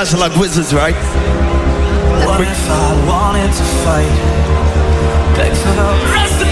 guys are like wizards, right? What if I wanted to fight? Beg for the rest